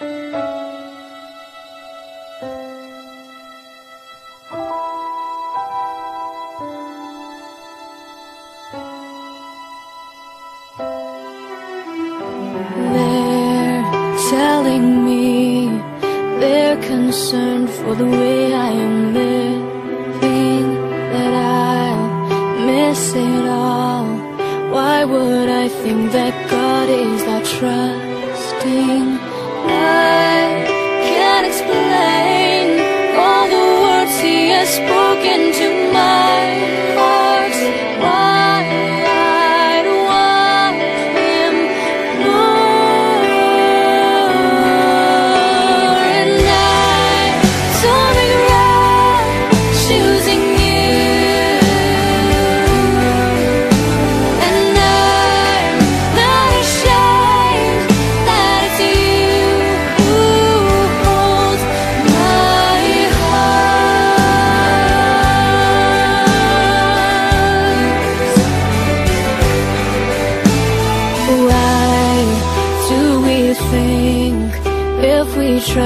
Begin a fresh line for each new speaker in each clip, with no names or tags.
They're telling me they're concerned for the way I am living, that I miss it all. Why would I think that God is not trusting? I.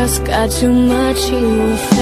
just got too much you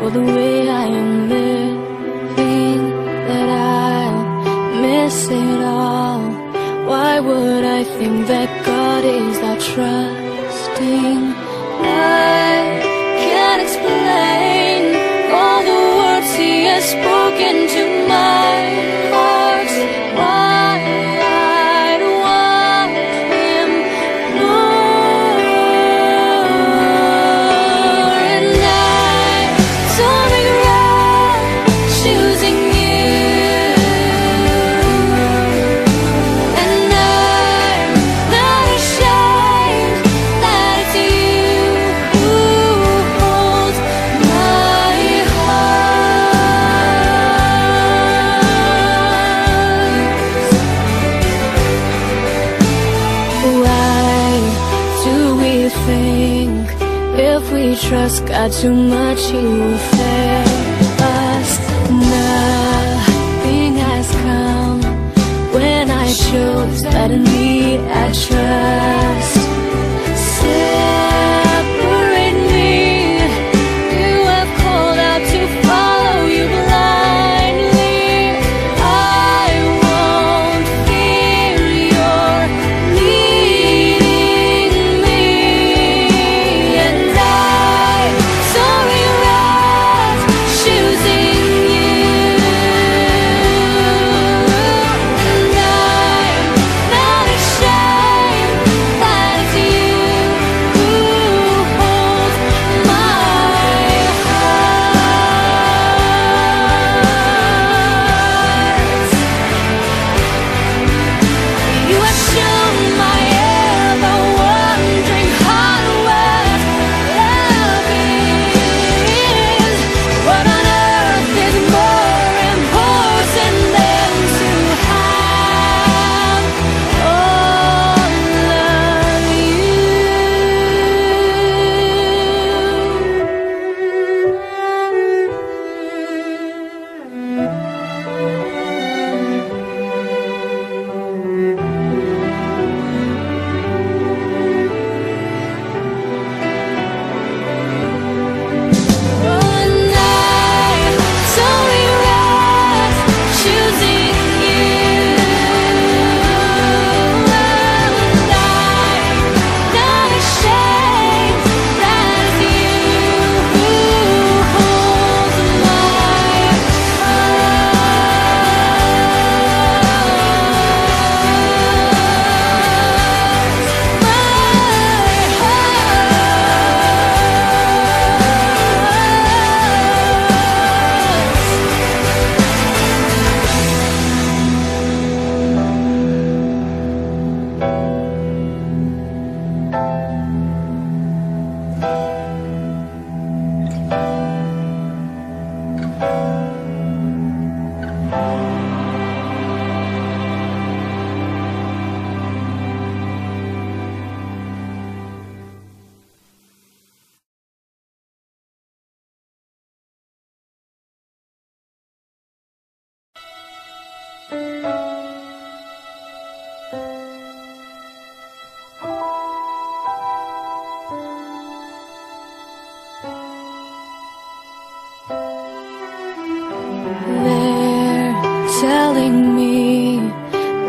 for the way I am living. That I'll miss it all. Why would I think that God is that trusting? I can't explain all the words He has spoken to think if we trust God too much, He will fail us. Nothing has come when I chose that in me I trust.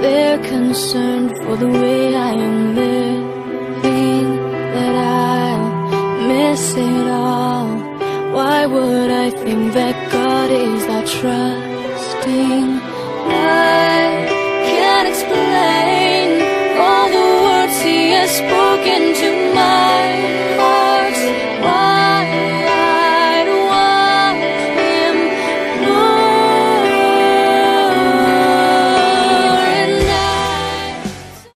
They're concerned for the way I am living That I'll miss it all Why would I think that God is not trusting? I can't explain All the words he has spoken to